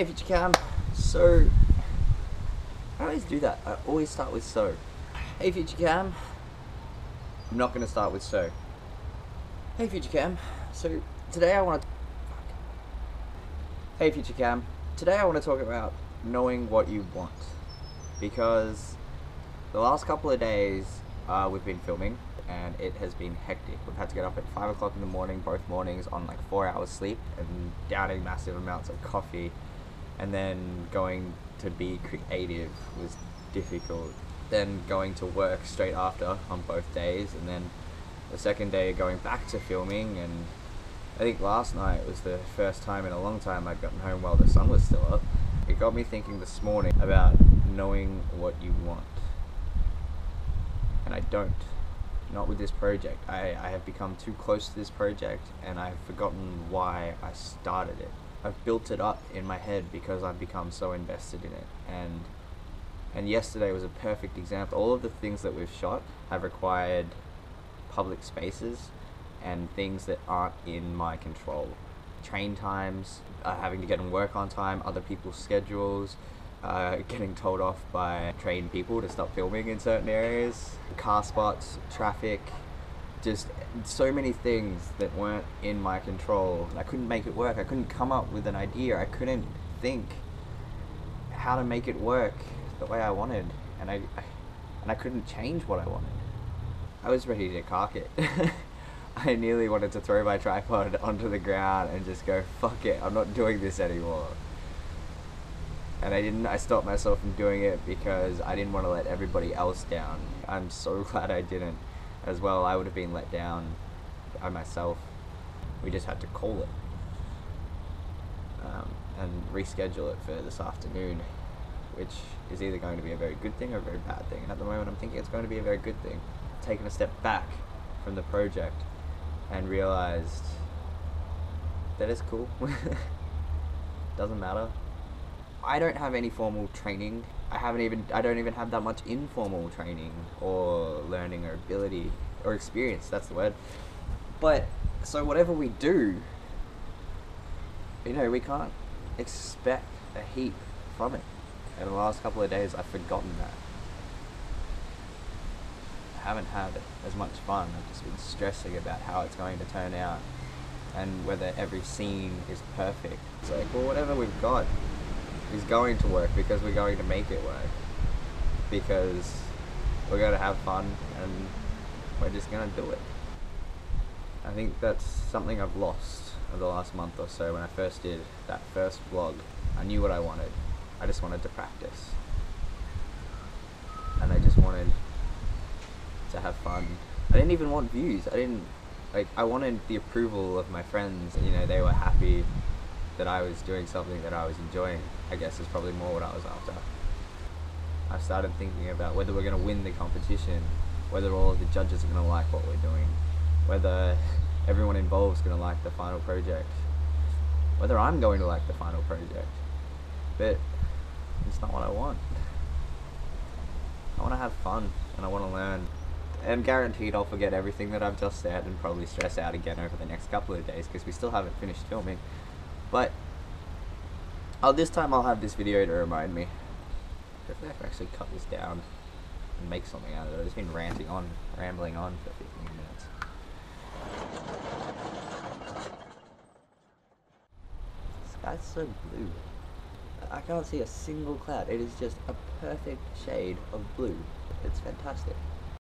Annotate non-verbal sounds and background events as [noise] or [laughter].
Hey, future Camm. So, I always do that. I always start with so. Hey, future Camm. I'm not going to start with so. Hey, future Camm. So, today I want to. Hey, future Camm. Today I want to talk about knowing what you want. Because the last couple of days uh, we've been filming and it has been hectic. We've had to get up at 5 o'clock in the morning, both mornings, on like 4 hours sleep and downing massive amounts of coffee. And then going to be creative was difficult. Then going to work straight after on both days, and then the second day going back to filming. And I think last night was the first time in a long time I'd gotten home while the sun was still up. It got me thinking this morning about knowing what you want. And I don't not with this project. I, I have become too close to this project and I've forgotten why I started it. I've built it up in my head because I've become so invested in it and and yesterday was a perfect example. All of the things that we've shot have required public spaces and things that aren't in my control. Train times, uh, having to get and work on time, other people's schedules, uh, [laughs] getting told off by trained people to stop filming in certain areas, car spots, traffic, just so many things that weren't in my control. I couldn't make it work. I couldn't come up with an idea. I couldn't think how to make it work the way I wanted, and I, I and I couldn't change what I wanted. I was ready to cock it. [laughs] I nearly wanted to throw my tripod onto the ground and just go, fuck it, I'm not doing this anymore and I didn't I stopped myself from doing it because I didn't want to let everybody else down. I'm so [laughs] glad I didn't as well. I would have been let down by myself. We just had to call it um, and reschedule it for this afternoon, which is either going to be a very good thing or a very bad thing. And at the moment, I'm thinking it's going to be a very good thing. Taking a step back from the project and realized that it's cool. [laughs] Doesn't matter I don't have any formal training. I haven't even I don't even have that much informal training or learning or ability or experience, that's the word. But so whatever we do, you know, we can't expect a heap from it. In the last couple of days I've forgotten that. I haven't had as much fun. I've just been stressing about how it's going to turn out and whether every scene is perfect. It's like, well, whatever we've got, is going to work because we're going to make it work. Because we're going to have fun and we're just going to do it. I think that's something I've lost over the last month or so when I first did that first vlog. I knew what I wanted. I just wanted to practice. And I just wanted to have fun. I didn't even want views. I didn't like I wanted the approval of my friends. You know, they were happy that I was doing something that I was enjoying, I guess is probably more what I was after. I started thinking about whether we're going to win the competition, whether all of the judges are going to like what we're doing, whether [laughs] everyone involved is going to like the final project, whether I'm going to like the final project. But it's not what I want. I want to have fun and I want to learn. And guaranteed I'll forget everything that I've just said and probably stress out again over the next couple of days because we still haven't finished filming. But oh, this time I'll have this video to remind me. Hopefully I can actually cut this down and make something out of it. I've been ranting on, rambling on for 15 minutes. The sky's so blue. I can't see a single cloud. It is just a perfect shade of blue. It's fantastic.